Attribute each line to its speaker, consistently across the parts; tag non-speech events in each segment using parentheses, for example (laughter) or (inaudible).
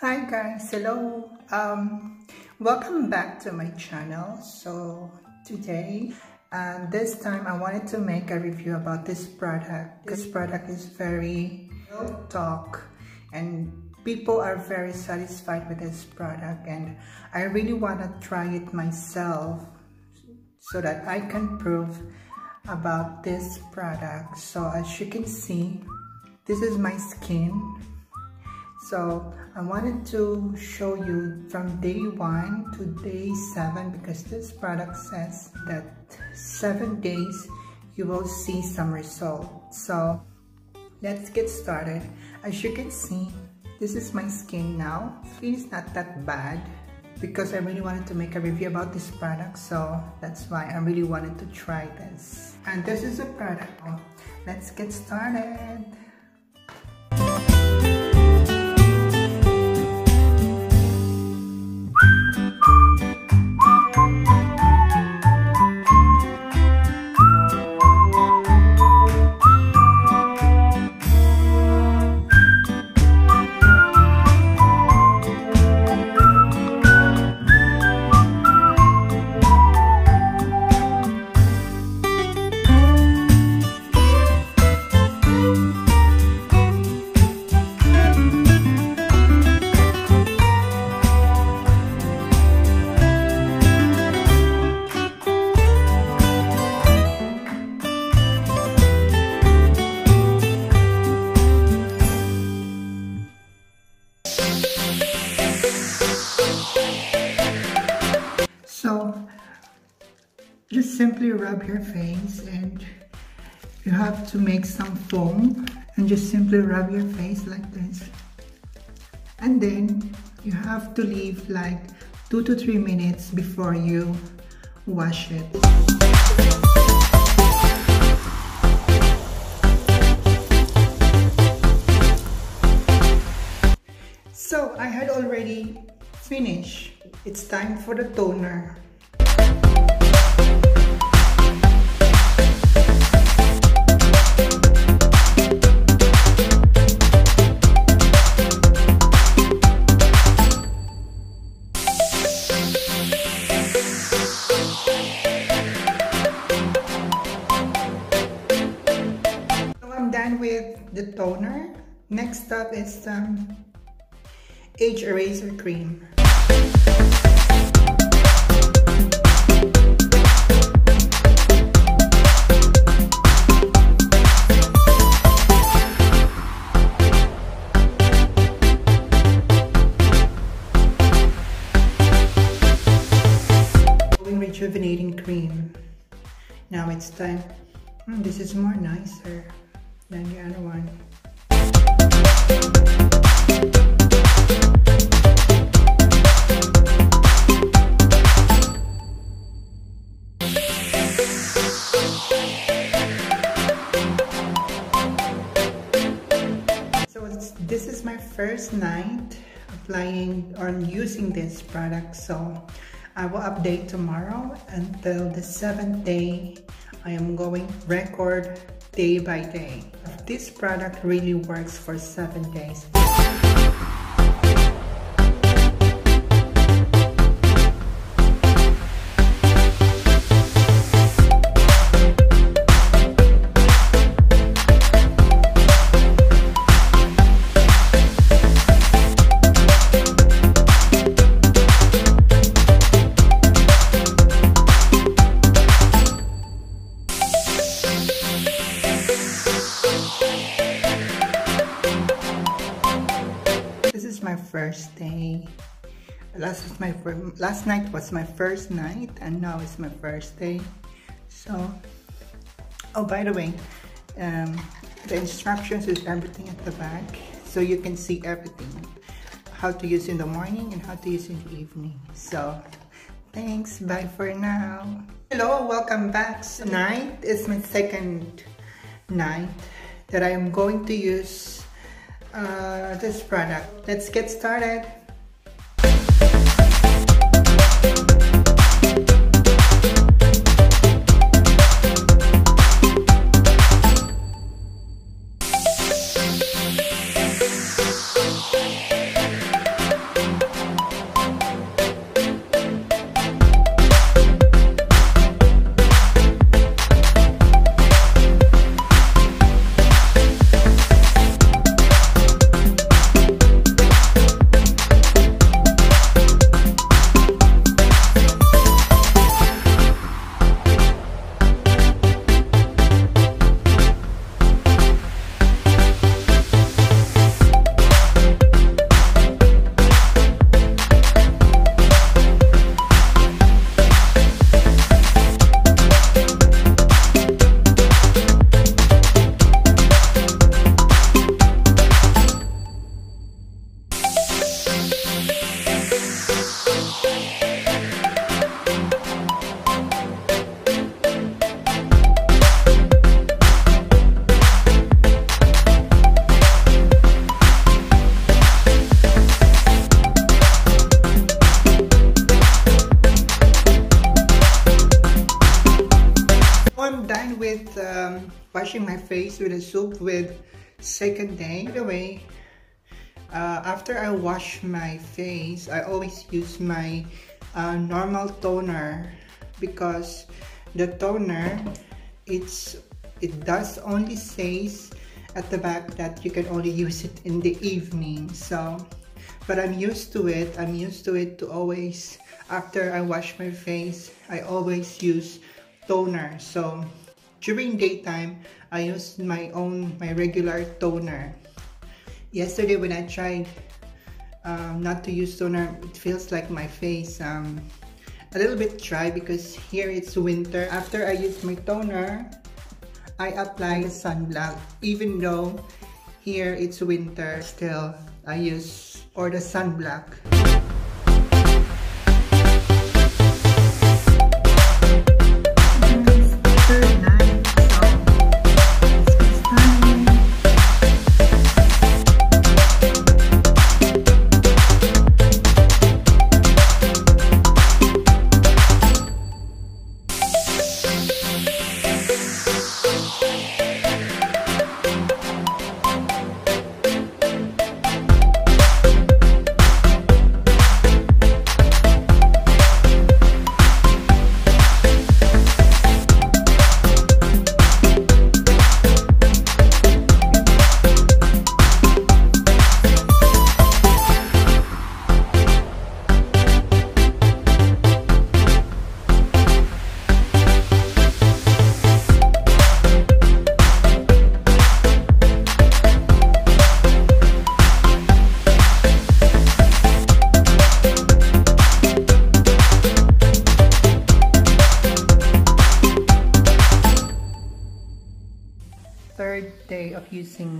Speaker 1: Hi guys, hello. Um, welcome back to my channel. So today, um, this time I wanted to make a review about this product. This product is very talk and people are very satisfied with this product and I really want to try it myself so that I can prove about this product. So as you can see, this is my skin so I wanted to show you from day one to day seven because this product says that seven days you will see some results. So let's get started. As you can see, this is my skin now. Skin is not that bad because I really wanted to make a review about this product so that's why I really wanted to try this. And this is a product. Let's get started. Simply rub your face and you have to make some foam and just simply rub your face like this. And then you have to leave like two to three minutes before you wash it. So I had already finished. It's time for the toner toner. Next up is some age eraser cream. rejuvenating cream. Now it's time. Mm, this is more nicer one. So this is my first night applying or using this product so I will update tomorrow until the seventh day I am going record day by day. This product really works for seven days. Last was my last night was my first night, and now it's my first day. So, oh by the way, um, the instructions is everything at the back, so you can see everything. How to use in the morning and how to use in the evening. So, thanks. Bye for now. Hello, welcome back. Tonight is my second night that I am going to use uh, this product. Let's get started. Second day. By the way, uh, after I wash my face, I always use my uh, normal toner because the toner it's it does only says at the back that you can only (laughs) use it in the evening so but I'm used to it I'm used to it to always after I wash my face I always use toner so during daytime I use my own my regular toner. Yesterday when I tried um, not to use toner it feels like my face um, a little bit dry because here it's winter. After I use my toner I apply sunblock. Even though here it's winter still I use or the sunblock of using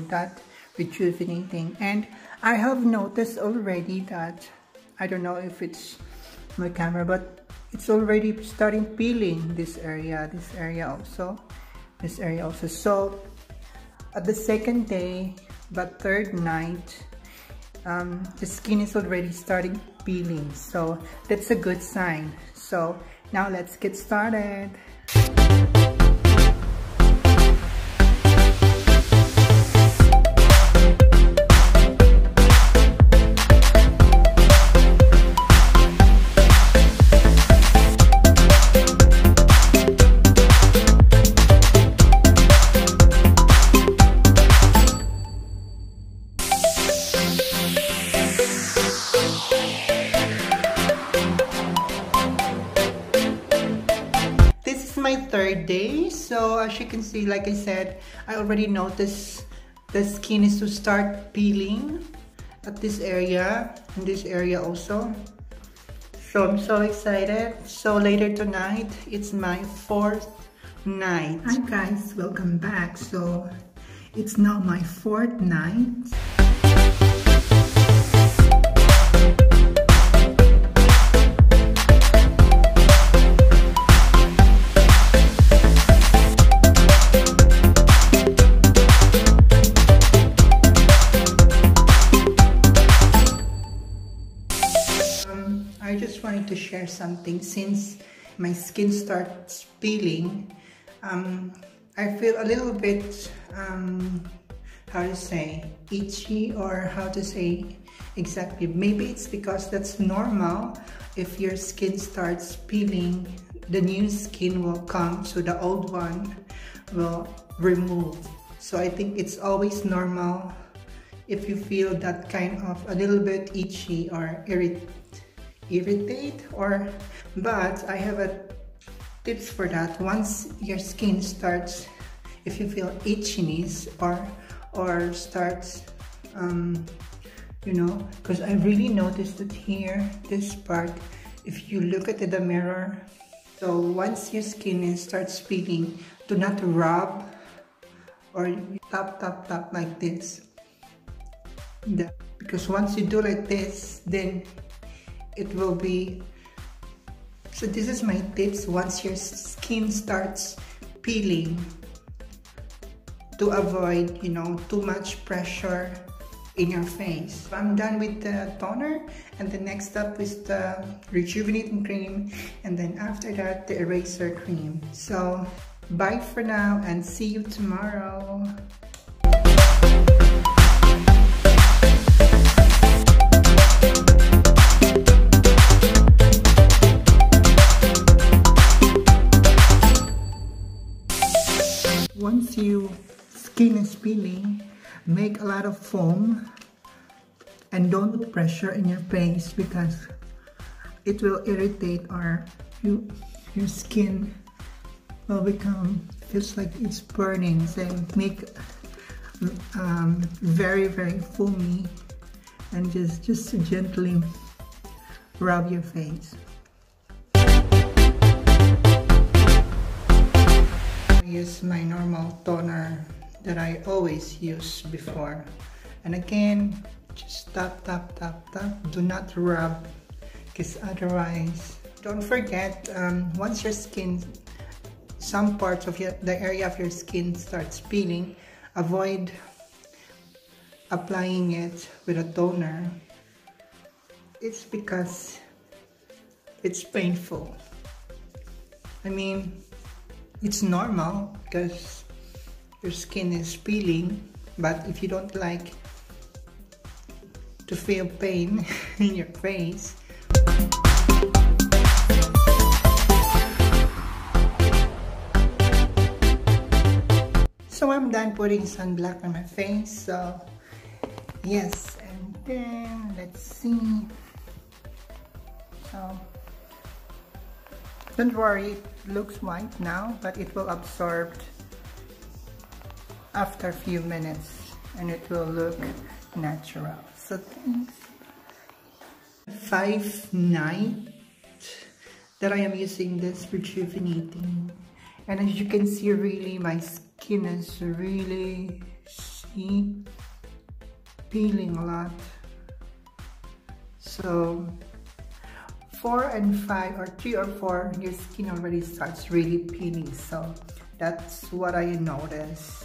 Speaker 1: that rejuvenating and I have noticed already that I don't know if it's my camera but it's already starting peeling this area this area also this area also. So at the second day but third night um, the skin is already starting peeling. So that's a good sign. So now let's get started third day so as you can see like I said I already noticed the skin is to start peeling at this area and this area also. So I'm so excited. So later tonight it's my fourth night. Hi guys. Welcome back. So it's now my fourth night share something since my skin starts peeling. Um, I feel a little bit, um, how to say, itchy or how to say exactly. Maybe it's because that's normal. If your skin starts peeling, the new skin will come, so the old one will remove. So I think it's always normal if you feel that kind of a little bit itchy or irritated irritate or but I have a tips for that. Once your skin starts if you feel itchiness or or starts um, you know because I really noticed it here this part. If you look at the mirror so once your skin starts peeling do not rub or tap tap tap like this. Because once you do like this then it will be so this is my tips once your skin starts peeling to avoid you know too much pressure in your face. I'm done with the toner and the next step is the rejuvenating cream and then after that the eraser cream. So Bye for now and see you tomorrow. You skin is peeling, make a lot of foam and don't put pressure in your face because it will irritate or you, your skin will become feels like it's burning. So make um, very very foamy and just just gently rub your face my normal toner that I always use before. And again just tap tap tap tap. Do not rub because otherwise don't forget um, once your skin some parts of your, the area of your skin starts peeling avoid applying it with a toner. It's because it's painful. I mean it's normal because your skin is peeling but if you don't like to feel pain (laughs) in your face So I'm done putting sunblock on my face. So yes, and then let's see. So don't worry, it looks white now, but it will absorb after a few minutes and it will look natural. So thanks. Five night that I am using this rejuvenating and as you can see really my skin is really see peeling a lot so four and five or three or four your skin already starts really peeling. So that's what I noticed.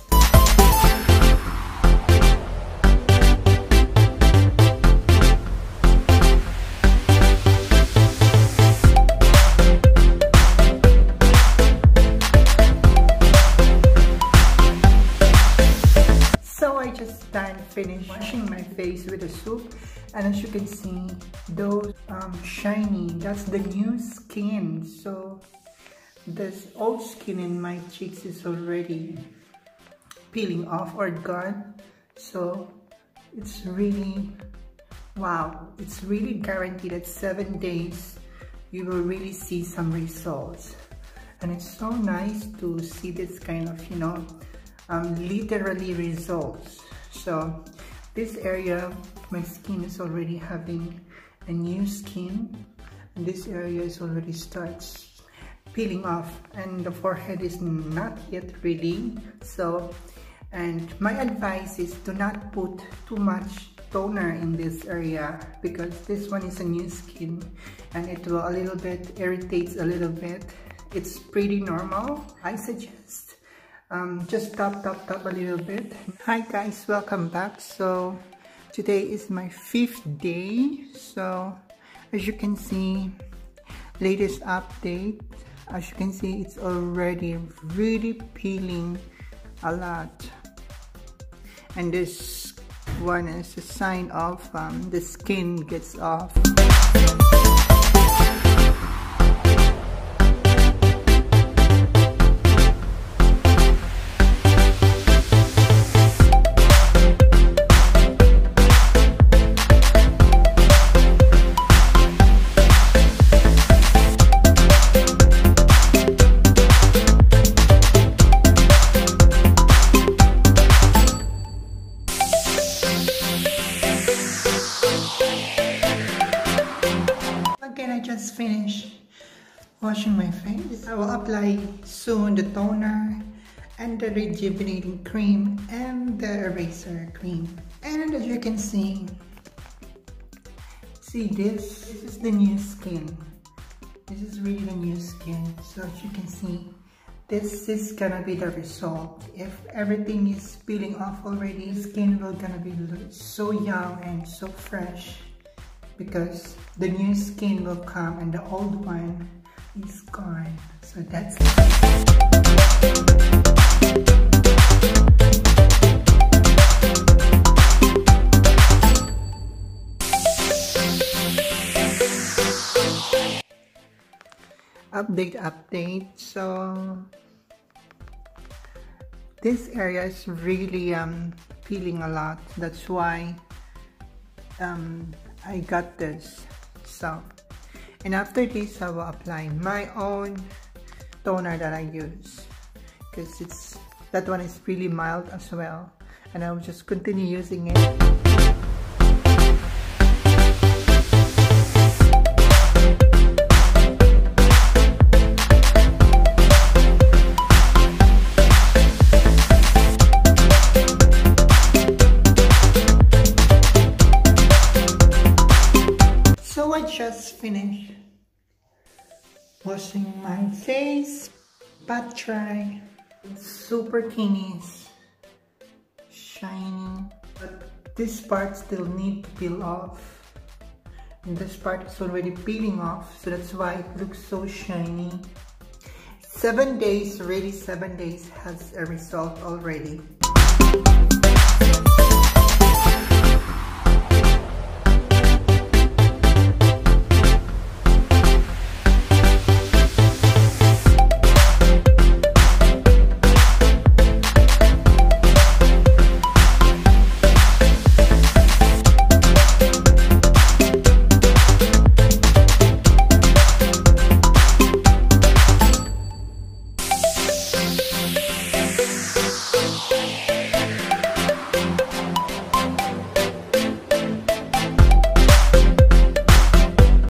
Speaker 1: So I just done finished washing my face with a soap and as you can see those um, shiny that's the new skin. So this old skin in my cheeks is already peeling off or gone. So it's really wow it's really guaranteed that seven days you will really see some results. And it's so nice to see this kind of you know um, literally results. So this area my skin is already having a new skin. This area is already starts peeling off and the forehead is not yet really so and my advice is do not put too much toner in this area because this one is a new skin and it will a little bit irritates a little bit. It's pretty normal. I suggest um, just top top top a little bit. Hi guys. Welcome back. So today is my fifth day. So as you can see latest update. As you can see it's already really peeling a lot. And this one is a sign of um, the skin gets off and the rejuvenating cream and the eraser cream. And as you can see, see this, this is the new skin. This is really the new skin. So as you can see, this is gonna be the result. If everything is peeling off already, skin will gonna be so young and so fresh because the new skin will come and the old one is gone. So that's update update. So this area is really um, peeling a lot. That's why um, I got this. So and after this I will apply my own toner that I use because it's that one is really mild as well and I will just continue using it So I just finished washing my face, but try. It's super kinis, shiny, but this part still need to peel off. And this part is already peeling off, so that's why it looks so shiny. Seven days, already seven days has a result already.